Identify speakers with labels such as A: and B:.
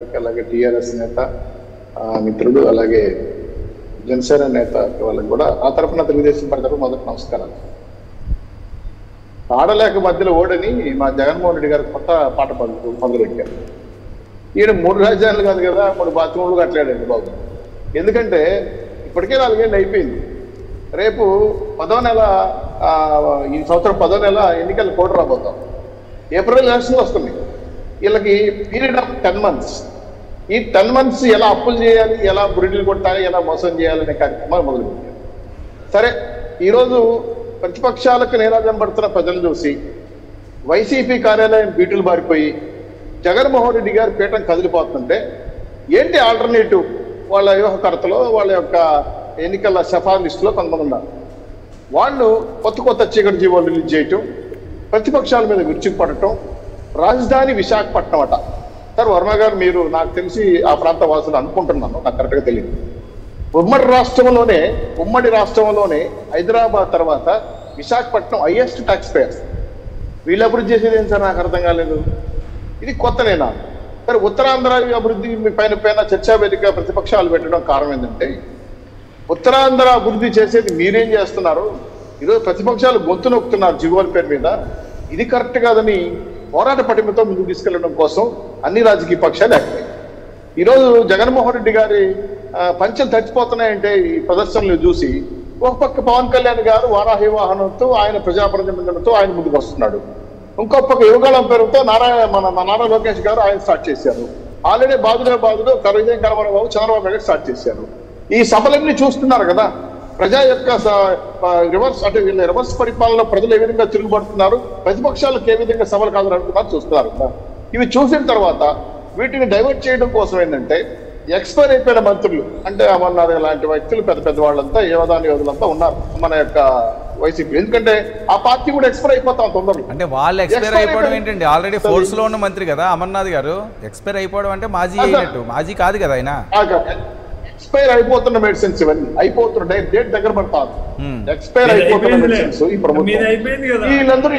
A: అలాగే టీఆర్ఎస్ నేత మిత్రుడు అలాగే జనసేన నేత వాళ్ళకి కూడా ఆ తరఫున తెలుగుదేశం పార్టీ తరఫున మొదటి నమస్కారాలు. ఆడలేక మధ్యలో ఓడని మా జగన్మోహన్ రెడ్డి గారు కొత్త పాట పాడు మొదలెట్టారు. ఈయన మూడు రాజ్యాలు కాదు కదా మూడు బాత్రూములు కట్టలేడండి బాబు. ఎందుకంటే ఇప్పటికే నాలుగేళ్ళు అయిపోయింది. రేపు పదో నెల ఆ, ఈ సంవత్సరం పదో నెల ఎన్నికలు కోట రాబోతాం. ఏప్రిల్ ఎలక్షన్లు వస్తున్నాయి. వీళ్ళకి పీరియడ్ ఆఫ్ టెన్ మంత్స్. ఈ టెన్ మంత్స్ ఎలా అప్పులు చేయాలి ఎలా బురిడిలు కొట్టాలి ఎలా మోసం చేయాలి అనే కార్యక్రమాలు మొదలుపెట్టారు సరే ఈరోజు ప్రతిపక్షాలకు నీరాజం పడుతున్న ప్రజలు చూసి వైసీపీ కార్యాలయం బీటులు బారిపోయి జగన్మోహన్ రెడ్డి గారి పీఠం కదిలిపోతుంటే ఏంటి ఆల్టర్నేటివ్? వాళ్ళ వ్యూహకర్తలో వాళ్ళ యొక్క ఎన్నికల సఫా లిస్టులో కొంతమంది ఉన్నారు. వాళ్ళు కొత్త కొత్త చీకటి జీవోలు రిలీజ్ చేయటం ప్రతిపక్షాల మీద విరుచుకుపడటం రాజధాని విశాఖపట్నం అట. సార్ వర్మ గారు మీరు నాకు తెలిసి ఆ ప్రాంత వాసులు అనుకుంటున్నాను నాకు కరెక్ట్గా తెలియదు ఉమ్మడి రాష్ట్రంలోనే ఉమ్మడి రాష్ట్రంలోనే హైదరాబాద్ తర్వాత విశాఖపట్నం హైయెస్ట్ ట్యాక్స్ పేయర్స్ వీళ్ళు అభివృద్ధి చేసేది ఏం సార్? నాకు అర్థం కాలేదు. ఇది కొత్తనేనా సరే ఉత్తరాంధ్ర అభివృద్ధి మీ పైన పైన చర్చా వేదిక ప్రతిపక్షాలు పెట్టడం కారణం ఏంటంటే ఉత్తరాంధ్ర అభివృద్ధి చేసేది మీరేం చేస్తున్నారు? ఈరోజు ప్రతిపక్షాలు గొంతు నొక్కుతున్నారు జీవోల పేరు మీద. ఇది కరెక్ట్ కాదని పోరాట పటిమతో ముందుకు తీసుకెళ్ళడం కోసం అన్ని రాజకీయ పక్షాలు యాక్టివ్ ఈరోజు జగన్మోహన్ రెడ్డి గారి పంచలు తచ్చిపోతున్నాయంటే ఈ ప్రదర్శనలు చూసి ఒక పక్క పవన్ కళ్యాణ్ గారు వారాహి వాహనంతో ఆయన ప్రజాప్రతినిధులతో ఆయన ముందుకు వస్తున్నాడు. ఇంకో పక్క యువగాళం పేరుతో నారాయణ మన మన నారా లోకేష్ గారు ఆయన స్టార్ట్ చేశారు. ఆల్రెడీ బాధుడే బాధుడు విజయం కరమణ బాబు చంద్రబాబు నాయుడు స్టార్ట్ చేశారు. ఈ సభలన్నీ చూస్తున్నారు కదా ప్రజా యొక్క రివర్స్ అంటే వీళ్ళ రివర్స్ పరిపాలన ప్రజలు ఏ విధంగా తిరుగుబడుతున్నారు? ప్రతిపక్షాలకు ఏ విధంగా సభలు కాదుకుంటున్నారు చూస్తున్నారు కదా. ఇవి చూసిన తర్వాత వీటిని డైవర్ట్ చేయడం కోసం ఏంటంటే ఎక్స్పైర్ అయిపోయిన మంత్రులు అంటే అమర్నాథ్ లాంటి వ్యక్తులు పెద్ద పెద్ద వాళ్ళంతా యోధాని యోధులంతా ఉన్నారు మన యొక్క వైసీపీ. ఎందుకంటే ఆ పార్టీ కూడా ఎక్స్పైర్ అయిపోతాం తొందరలో.
B: అంటే వాళ్ళు ఎక్స్పైర్ అయిపోవడం ఏంటండి? ఆల్రెడీ ఫోర్స్లో ఉన్న మంత్రి కదా అమర్నాథ్ గారు. ఎక్స్పైర్ అయిపోవడం అంటే మాజీ. అయినట్టు మాజీ కాదు కదా ఆయన?
A: ఎక్స్పైర్ అయిపోతున్న మెడిసిన్స్ ఇవన్నీ అయిపోతున్న డేట్ డేట్ దగ్గర పడతారు
B: Hmm.
A: ఎక్స్పైర్
C: మీది
A: అయిపోతున్న. మెడిసిన్స్ ఈ ప్రభుత్వం
C: మీది అయిపోయింది కదా
A: వీళ్ళందరూ.